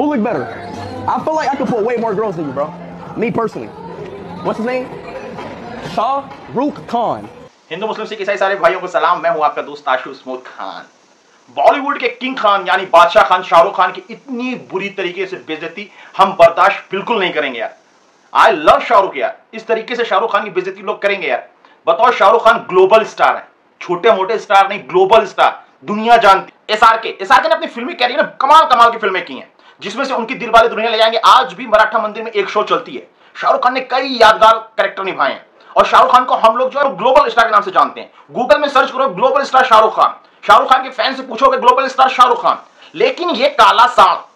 Who look better? I feel like I could put way more girls than you, bro. Me personally. What's his name? Shah Rukh Khan. Hindu मुस्लिम सिख ईसाई सारे भाइयों को सलाम मैं हूँ आपका दोस्त आशु स्मूथ खान बॉलीवुड के किंग खान यानी बादशाह खान शाहरुख खान की इतनी बुरी तरीके से बेइज्जती हम बर्दाश्त बिल्कुल नहीं करेंगे यार आई लव शाहरुख यार इस तरीके से शाहरुख खान की बेइज्जती लोग करेंगे यार बताओ शाहरुख खान ग्लोबल स्टार है छोटे मोटे स्टार नहीं ग्लोबल स्टार दुनिया जानती S R K S R K ने अपनी फिल्मी कैरियर में कमाल कमाल की फ़िल्में की हैं जिसमें से उनकी दिल वाले दुनिया ले जाएँगे। आज भी मराठा मंदिर में एक शो चलती है। शाहरुख खान ने कई यादगार कैरेक्टर निभाए हैं। और शाहरुख खान को हम लोग जो है ग्लोबल स्टार के नाम से जानते हैं। गूगल में सर्च करो ग्लोबल स्टार शाहरुख खान। शाहरुख खान के फ़ैन से पूछोगे ग्लोबल स्टार शाहरुख खान। लेकिन ये काला सांप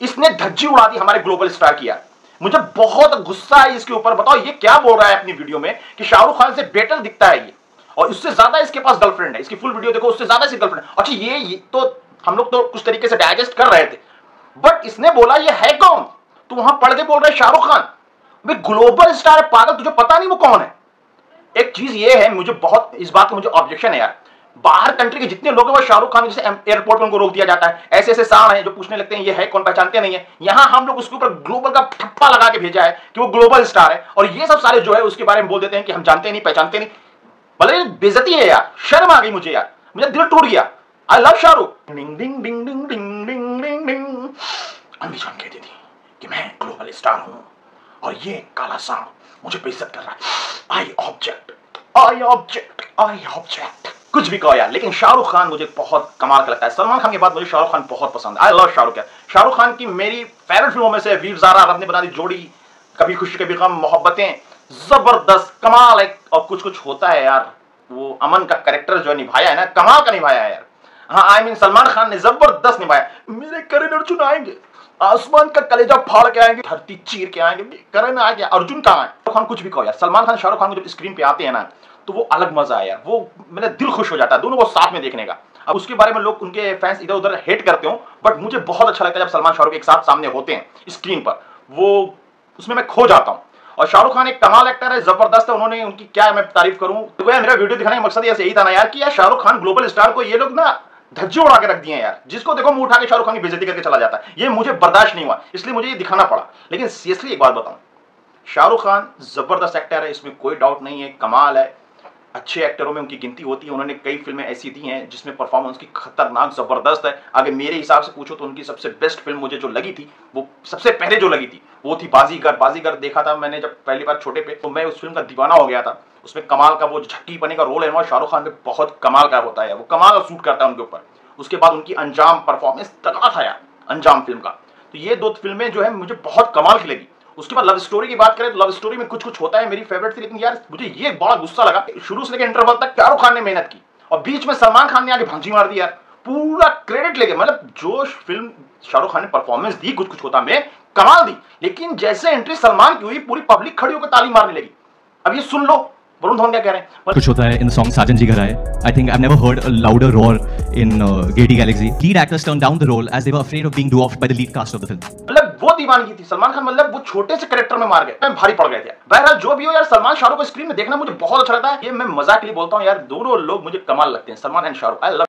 इसने धज्जी उड़ा दी हमारे ग्लोबल स्टार किया मुझे बहुत गुस्सा है इसके ऊपर। बताओ ये क्या बोल रहा है अपनी वीडियो में कि शाहरुख खान से बेटर दिखता है ये। और उससे ज़्यादा इसके पास गर्लफ्रेंड है। इसकी फुल वीडियो देखो उससे ज़्यादा इसकी गर्लफ्रेंड अच्छा ये, ये तो हम लोग तो कुछ तरीके से डाइजेस्ट कर रहे थे। बट इसने बोला, ये है कौन? तू वहाँ पढ़ के बोल रहे शाहरुख खान। भाई ग्लोबल स्टार है पागल तुझे पता नहीं वो कौन है? एक चीज़ ये है, मुझे बहुत, इस बात का मुझे ऑब्जेक्शन है यार। बाहर कंट्री के जितने लोग हैं, वो शाहरुख खान जैसे एयरपोर्ट में उनको रोक दिया जाता है। ऐसे ऐसे साण हैं जो पूछने लगते हैं, ये है कौन, पहचानते नहीं है? यहाँ हम लोग उसके ऊपर ग्लोबल का ठप्पा लगा के भेजा है कि वो ग्लोबल स्टार है। और ये सब सारे जो है, उसके बारे में बोल देते हैं कि हम जानते नहीं, पहचानते नहीं। भले बेजती है यार, शर्म आ गई मुझे यार। मुझे दिल टूट गया। आई लव शाहरुख डिंग डिंग डिंग डिंग डिंग डिंग डिंग डिंग अम्मी जान कहती थी कि मैं ग्लोबल स्टार हूँ और ये काला सांप मुझे बेइज्जत कर रहा है। I object I object I object कुछ भी कहो यार, लेकिन शाहरुख खान मुझे बहुत कमाल का लगता है। सलमान खान के बाद मुझे शाहरुख खान बहुत पसंद है। आई लव शाहरुख खान शाहरुख खान की मेरी फेवरेट फ़िल्मों में से वीर जारा, रब ने बना दी जोड़ी, कभी खुशी, कभी गम, मोहब्बतें। ज़बरदस्त कमाल है। और कुछ कुछ होता है यार, वो अमन का करेक्टर जो निभाया है ना, कमाल का निभाया है यार। हाँ आई मीन सलमान खान ने ज़बरदस्त निभाया। मेरे करण अर्जुन आएँगे। आसमान का कलेजा फाड़ के आएँगे, धरती चीर के आएँगे करण आ गया अर्जुन कहाँ है? शाहरुख खान कुछ भी कहो यार, सलमान खान, शाहरुख खान जब स्क्रीन पे आते हैं ना तो वो अलग मज़ा है यार वो मेरा दिल खुश हो जाता है, दोनों को साथ में देखने का। अब उसके बारे में लोग, उनके फैंस इधर उधर हेट करते हो बट मुझे बहुत अच्छा लगता है जब सलमान, शाहरुख एक साथ सामने होते हैं स्क्रीन पर। वो, उसमें मैं खो जाता हूँ। और शाहरुख खान एक कमाल एक्टर है, ज़बरदस्त है, उन्होंने उनकी क्या मैं तारीफ़ करूँ? तो मेरा वीडियो दिखाने का मकसद यही था ना यार कि यार शाहरुख खान ग्लोबल स्टार को ये लोग ना धज्जे उड़ा के रख दिए यार। जिसको देखो मुँह उठा के शाहरुख खान की बेजती करके चला जाता है। ये मुझे बर्दाश्त नहीं हुआ, इसलिए मुझे ये दिखाना पड़ा। लेकिन सीरियसली एक बात बताऊँ, शाहरुख खान ज़बरदस्त एक्टर है, इसमें कोई डाउट नहीं है, कमाल है। अच्छे एक्टरों में उनकी गिनती होती है, उन्होंने कई फ़िल्में ऐसी दी हैं जिसमें परफॉर्मेंस की खतरनाक ज़बरदस्त है। अगर मेरे हिसाब से पूछो तो उनकी सबसे बेस्ट फ़िल्म मुझे जो लगी थी, वो सबसे पहले जो लगी थी, वो थी बाजीगर। बाजीगर देखा था मैंने जब पहली बार छोटे पे तो मैं उस फ़िल्म का दीवाना हो गया था। उसमें कमाल का वो झक्की पने का रोल है ना शाहरुख खान में बहुत कमाल का होता है। वो कमाल सूट करता है उनके ऊपर। उसके बाद उनकी अंजाम परफॉर्मेंस तगड़ा था यार, अंजाम फ़िल्म का। तो ये दो फ़िल्में जो है, मुझे बहुत कमाल की लगी। उसके बाद लव स्टोरी की बात करें तो लव स्टोरी में कुछ कुछ होता है मेरी फेवरेट थी लेकिन यार मुझे ये बड़ा गुस्सा लगा शुरू से लेकर इंटरवल तक शाहरुख खान ने मेहनत की और बीच में सलमान खान ने आगे भांजी मार दी यार। पूरा क्रेडिट लेके मतलब जो फ़िल्म शाहरुख खान ने परफॉर्मेंस दी कुछ कुछ होता में कमाल दी। लेकिन जैसे एंट्री सलमान की हुई पूरी पब्लिक खड़ी होकर ताली मारने लगी। अब ये सुन लो वरुण धवन क्या कह रहे हैं? कुछ होता है इन सॉन्ग साजन जी घर आए। I think I never heard a louder roar in getty galaxy lead actors turn down the role as they were afraid of being dwarfed by the lead cast of the film वो दीवानगी थी। सलमान खान मतलब वो छोटे से character में मार गए। मैं भारी पड़ गए थे। बहरहाल, जो भी हो यार, सलमान शाहरुख को स्क्रीन में देखना मुझे बहुत अच्छा लगता है। ये मैं मज़ाक के लिए बोलता हूँ यार, दोनों लोग मुझे कमाल लगते हैं। Salman and Shahrukh I love